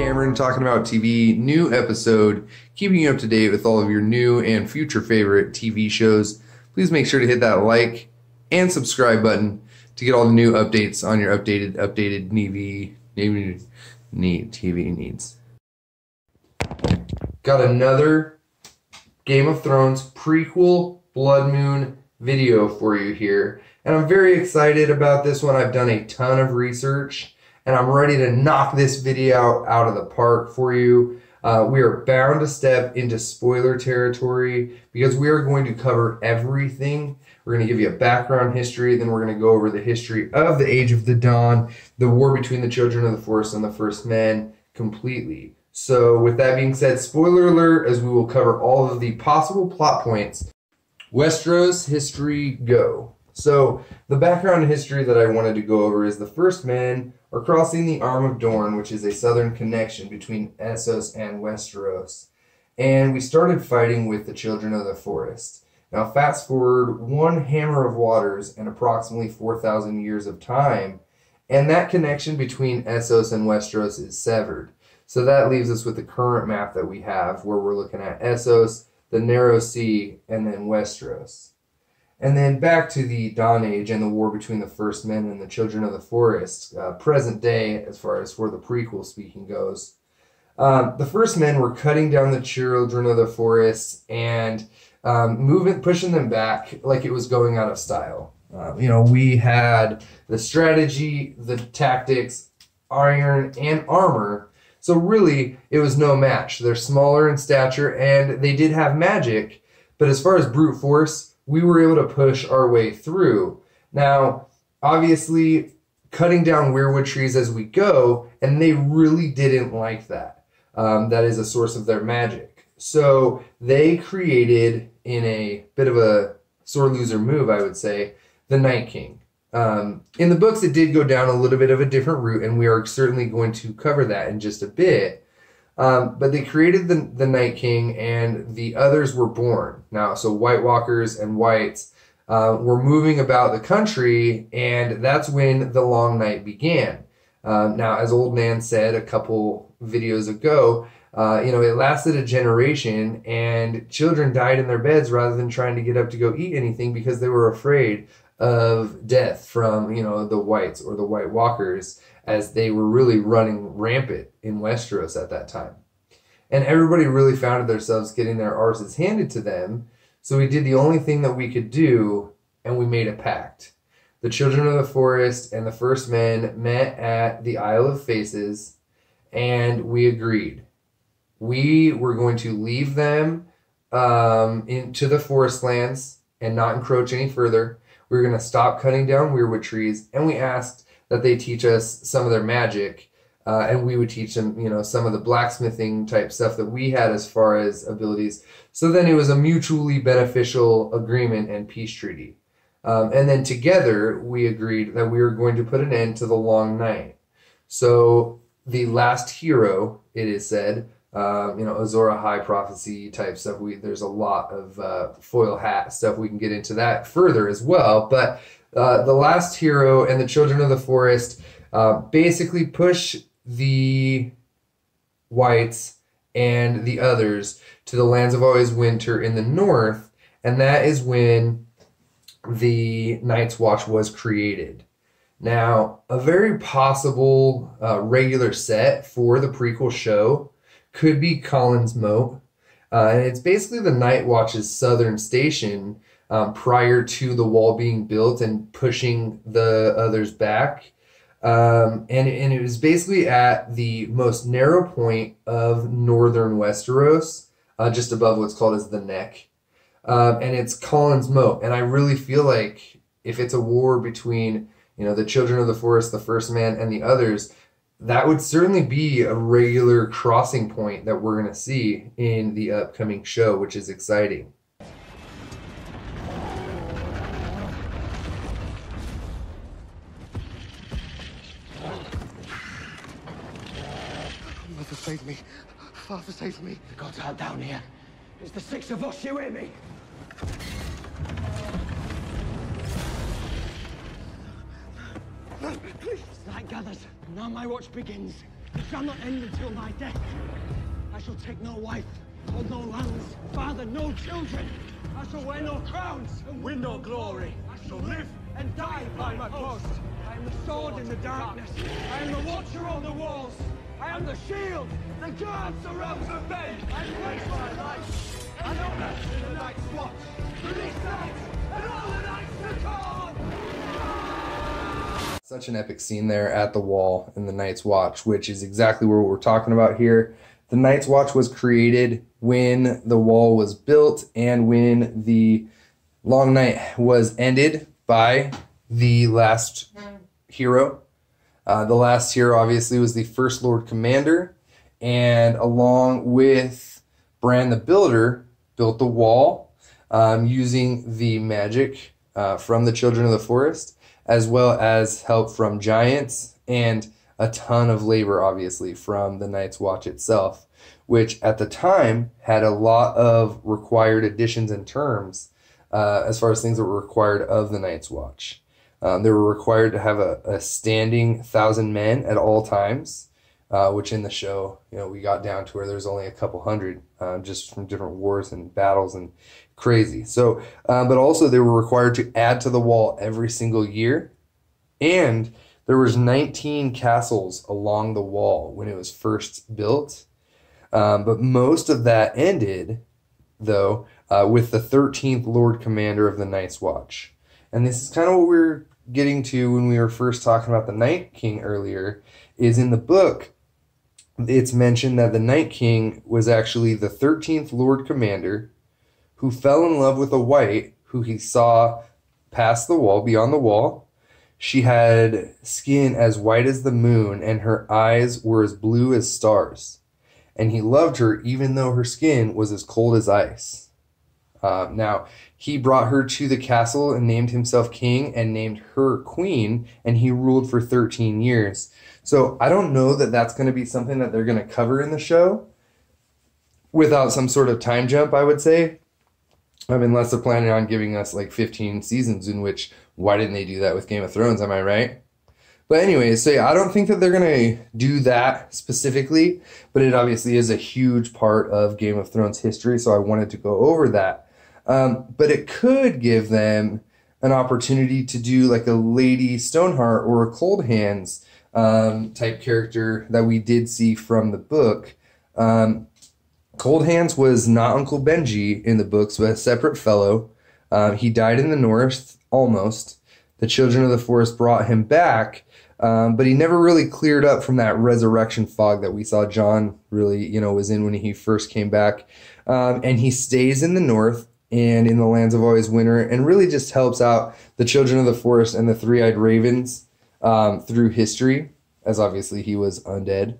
Cameron talking about TV, new episode, keeping you up to date with all of your new and future favorite TV shows. Please make sure to hit that like and subscribe button to get all the new updates on your updated, updated Navy, Navy, TV needs. Got another Game of Thrones prequel Blood Moon video for you here. And I'm very excited about this one. I've done a ton of research and I'm ready to knock this video out of the park for you. Uh, we are bound to step into spoiler territory because we are going to cover everything. We're going to give you a background history, then we're going to go over the history of the Age of the Dawn, the war between the Children of the Forest and the First Men completely. So, with that being said, spoiler alert, as we will cover all of the possible plot points. Westeros history go. So, the background history that I wanted to go over is the First Men are crossing the Arm of Dorne, which is a southern connection between Essos and Westeros. And we started fighting with the Children of the Forest. Now, fast forward one hammer of waters and approximately 4,000 years of time, and that connection between Essos and Westeros is severed. So that leaves us with the current map that we have, where we're looking at Essos, the Narrow Sea, and then Westeros. And then back to the Dawn Age and the war between the First Men and the Children of the Forest, uh, present day, as far as for the prequel speaking goes. Um, the First Men were cutting down the Children of the Forest and um, moving, pushing them back like it was going out of style. Uh, you know, we had the strategy, the tactics, iron, and armor. So really, it was no match. They're smaller in stature, and they did have magic. But as far as brute force, we were able to push our way through. Now, obviously, cutting down weirwood trees as we go, and they really didn't like that. Um, that is a source of their magic. So they created, in a bit of a sore loser move, I would say, the Night King. Um, in the books, it did go down a little bit of a different route, and we are certainly going to cover that in just a bit. Um, but they created the, the Night King, and the others were born. Now, so White Walkers and Whites uh, were moving about the country, and that's when the Long Night began. Um, now, as Old Nan said a couple videos ago, uh, you know, it lasted a generation, and children died in their beds rather than trying to get up to go eat anything because they were afraid of death from, you know, the Whites or the White Walkers as they were really running rampant in Westeros at that time. And everybody really found themselves getting their arses handed to them. So we did the only thing that we could do, and we made a pact. The children of the forest and the first men met at the Isle of Faces, and we agreed. We were going to leave them um, into the forest lands and not encroach any further. We were going to stop cutting down weirwood trees, and we asked that they teach us some of their magic. Uh, and we would teach them, you know, some of the blacksmithing type stuff that we had as far as abilities. So then it was a mutually beneficial agreement and peace treaty. Um, and then together we agreed that we were going to put an end to the long night. So the last hero, it is said, uh, you know, Azor Ahai prophecy type stuff. We there's a lot of uh, foil hat stuff. We can get into that further as well. But uh, the last hero and the children of the forest uh, basically push the whites and the others to the lands of always winter in the north and that is when the night's watch was created now a very possible uh, regular set for the prequel show could be Collins Moat uh, and it's basically the night watch's southern station um, prior to the wall being built and pushing the others back. Um, and, and it was basically at the most narrow point of northern Westeros, uh, just above what's called as the neck. Um, and it's Collins Moat. And I really feel like if it's a war between, you know, the children of the forest, the first man, and the others, that would certainly be a regular crossing point that we're going to see in the upcoming show, which is exciting. save me. Father, save me. The gods aren't down here. It's the six of us, you hear me? Light gathers. Now my watch begins. It shall not end until my death. I shall take no wife, hold no lands, father no children. I shall wear no crowns and win no glory. I shall live and die by my post. I am the sword in the darkness. I am the watcher on the walls. I am the shield The guard surrounds the men. I place my life and honor in the night's watch. For this night and all the nights to come. Such an epic scene there at the wall in the Night's Watch, which is exactly what we're talking about here. The Night's Watch was created when the wall was built and when the long night was ended by the last hero. Uh, the last hero, obviously, was the First Lord Commander, and along with Bran the Builder, built the wall um, using the magic uh, from the Children of the Forest, as well as help from giants and a ton of labor, obviously, from the Night's Watch itself, which at the time had a lot of required additions and terms uh, as far as things that were required of the Night's Watch. Um, they were required to have a, a standing thousand men at all times, uh, which in the show, you know, we got down to where there's only a couple hundred uh, just from different wars and battles and crazy. So, um, but also they were required to add to the wall every single year, and there was 19 castles along the wall when it was first built. Um, but most of that ended, though, uh, with the 13th Lord Commander of the Night's Watch. And this is kind of what we are getting to when we were first talking about the Night King earlier, is in the book, it's mentioned that the Night King was actually the 13th Lord Commander who fell in love with a white who he saw past the wall, beyond the wall. She had skin as white as the moon, and her eyes were as blue as stars. And he loved her even though her skin was as cold as ice. Uh, now, he brought her to the castle and named himself king and named her queen, and he ruled for 13 years. So I don't know that that's going to be something that they're going to cover in the show without some sort of time jump, I would say. I mean, unless they're planning on giving us like 15 seasons, in which, why didn't they do that with Game of Thrones? Am I right? But anyways, so yeah, I don't think that they're gonna do that specifically, but it obviously is a huge part of Game of Thrones history, so I wanted to go over that. Um, but it could give them an opportunity to do like a Lady Stoneheart or a Cold Hands um, type character that we did see from the book. Um, Cold Hands was not Uncle Benji in the books, but a separate fellow. Um, he died in the North, almost. The Children of the Forest brought him back, um, but he never really cleared up from that resurrection fog that we saw Jon really, you know, was in when he first came back. Um, and he stays in the North and in the lands of always winter and really just helps out the children of the forest and the three-eyed ravens um, through history as obviously he was undead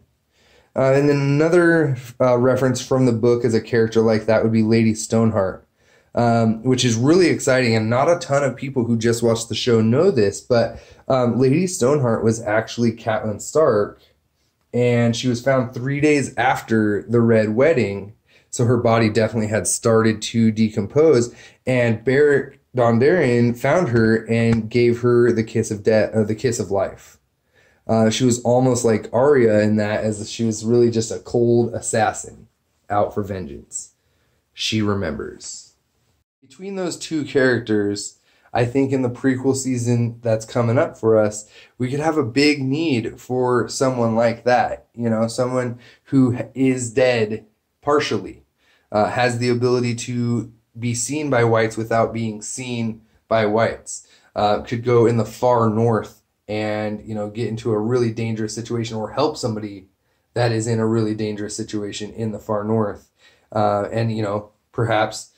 uh, and then another uh, reference from the book as a character like that would be lady stoneheart um, which is really exciting and not a ton of people who just watched the show know this but um, lady stoneheart was actually catelyn stark and she was found three days after the red wedding so her body definitely had started to decompose. And Beric Dondarrion found her and gave her the kiss of death, uh, the kiss of life. Uh, she was almost like Arya in that, as she was really just a cold assassin out for vengeance. She remembers. Between those two characters, I think in the prequel season that's coming up for us, we could have a big need for someone like that. You know, someone who is dead partially, uh, has the ability to be seen by whites without being seen by whites, uh, could go in the far north and you know get into a really dangerous situation or help somebody that is in a really dangerous situation in the far north, uh, and you know perhaps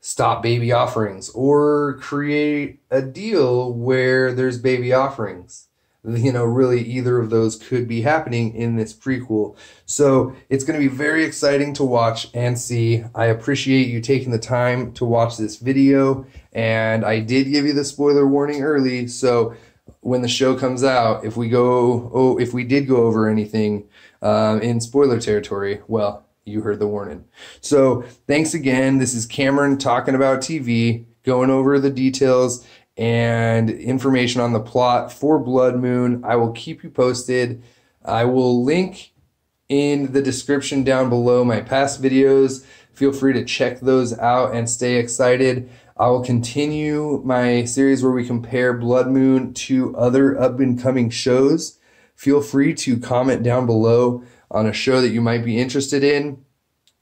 stop baby offerings or create a deal where there's baby offerings you know, really either of those could be happening in this prequel. So it's going to be very exciting to watch and see. I appreciate you taking the time to watch this video, and I did give you the spoiler warning early. So when the show comes out, if we go, oh, if we did go over anything um, in spoiler territory, well, you heard the warning. So thanks again. This is Cameron talking about TV, going over the details and information on the plot for Blood Moon. I will keep you posted. I will link in the description down below my past videos. Feel free to check those out and stay excited. I will continue my series where we compare Blood Moon to other up and coming shows. Feel free to comment down below on a show that you might be interested in.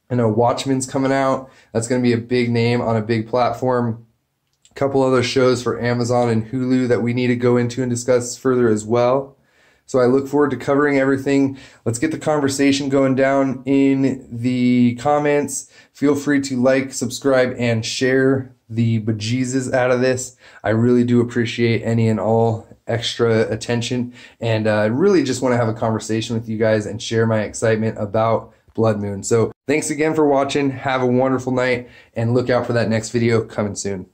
I know Watchmen's coming out. That's going to be a big name on a big platform. A couple other shows for Amazon and Hulu that we need to go into and discuss further as well. So I look forward to covering everything. Let's get the conversation going down in the comments. Feel free to like, subscribe, and share the bejesus out of this. I really do appreciate any and all extra attention. And I uh, really just want to have a conversation with you guys and share my excitement about Blood Moon. So thanks again for watching. Have a wonderful night and look out for that next video coming soon.